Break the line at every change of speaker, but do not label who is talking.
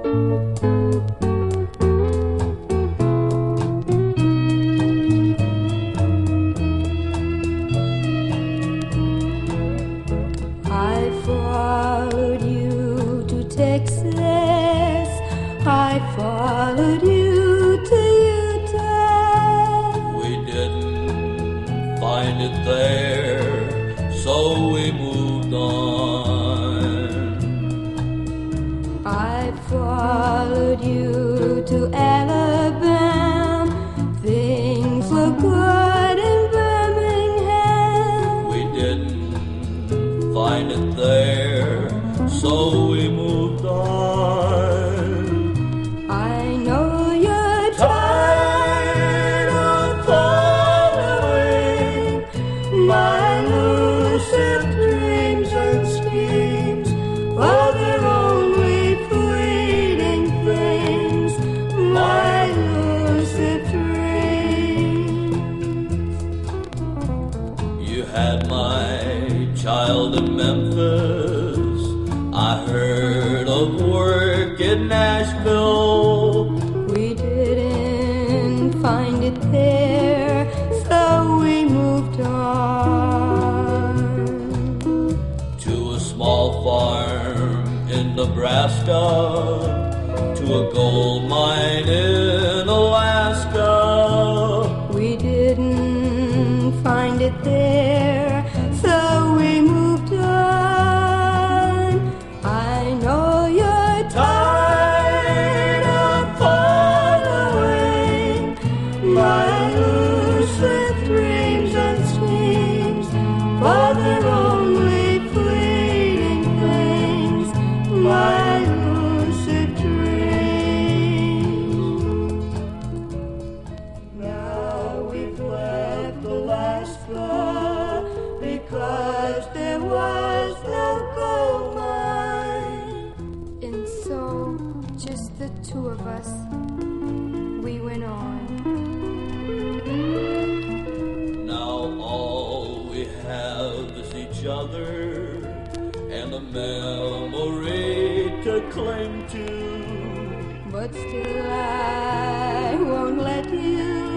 I followed you to Texas. I followed you to Alabama. Things were good in Birmingham.
We didn't find it there, so we moved on.
I know you're
Tired of following
my
elusive had my child in Memphis. I heard of work in Nashville.
We didn't find it there, so we moved on.
to a small farm in Nebraska, to a gold mine in Alaska.
We didn't find it there,
other and a memory to cling to.
But still, I won't let you